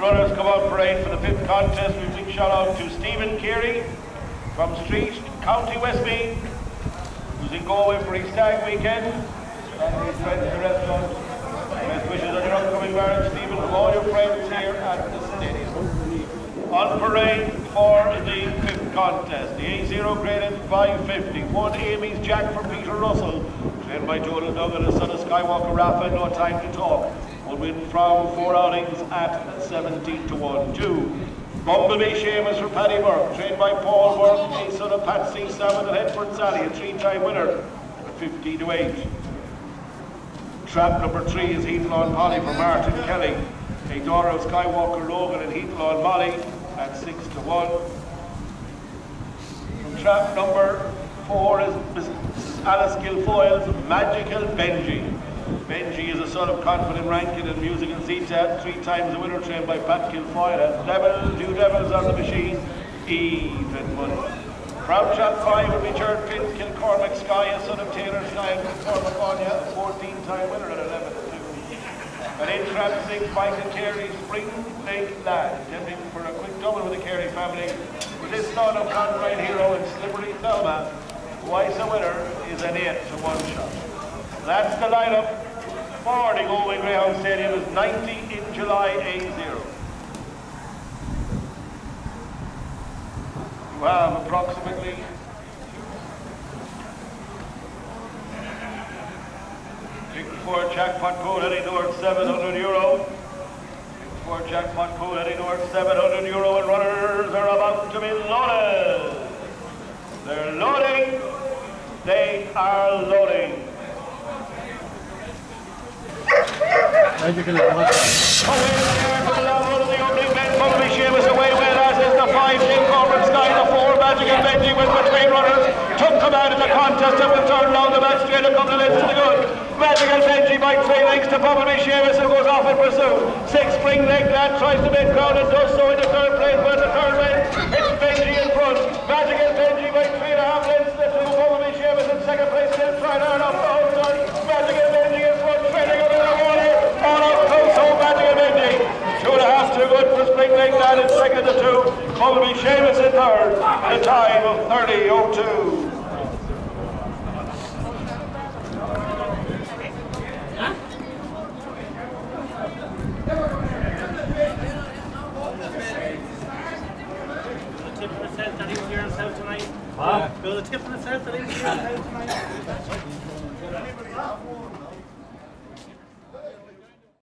runners come on parade for the fifth contest. We big shout out to Stephen Carey from Street, County Westmeath, who's in Galway for his stag weekend. And his friends at the restaurant. Best wishes on your upcoming marriage, Stephen, from all your friends here at the stadium. On parade for the fifth contest, the A0 graded 550. One Amy's Jack for Peter Russell, trained by Jordan Duggan and son of Skywalker Rafa, no time to talk will win from four outings at 17 to 1. Two, Bumblebee Seamus for Paddy Burke, trained by Paul Burke, a son of Patsy Salmon and Headford Sally, a three-time winner at 15 to 8. Trap number three is Heathlawn Polly for Martin Kelly, a daughter of Skywalker Logan and Heathlawn Molly at 6 to 1. From trap number four is. Alice Guilfoyle's Magical Benji. Benji is a son of Confident Rankin in music and CTAT, three times the winner trained by Pat Kilfoyle. Devil, two devils on the machine, even money. Proud Chat 5 will be Pin Kilcormac Sky, a son of Taylor Sky and Anya, a 14-time winner at 11 2. And in trap 6, Michael Carey, Spring Lake Lad, attempting for a quick double with the Carey family. With his son of Conrad Hero and Slippery Thelma, twice a winner is an 8 to 1 shot. That's the lineup for the Galway Greyhound Stadium is 90 in July A0. You have approximately for jackpot code heading towards 700 euro. For jackpot code heading towards 700 euro and runners are about to be loaded. They're loading. They are loading. Away there for the level the opening men. Bumblebee Seamus away with as is the five Kilcormac Sky, the four Magical Benji with between runners. Took command the contest and turn the back straight a couple of lengths to the good. Benji by three lengths to Bumblebee Seamus who goes off in pursuit. Six Spring Lake Lad tries to make ground and does so in the third place, but the third way it's Benji in front. Magical Benji by three and a half lengths to two. Bumblebee Seamus in second place, still trying to earn up the whole time. Magical Benji in front, trailing under the water. On up close, so Magical Benji. Two and a half too good for Spring Lake Lad in second to two. Bumblebee Seamus in third. A time of 30.02. tip for the set that he was here in South tonight. Huh? Bill, the tip for the set that he was here in South tonight.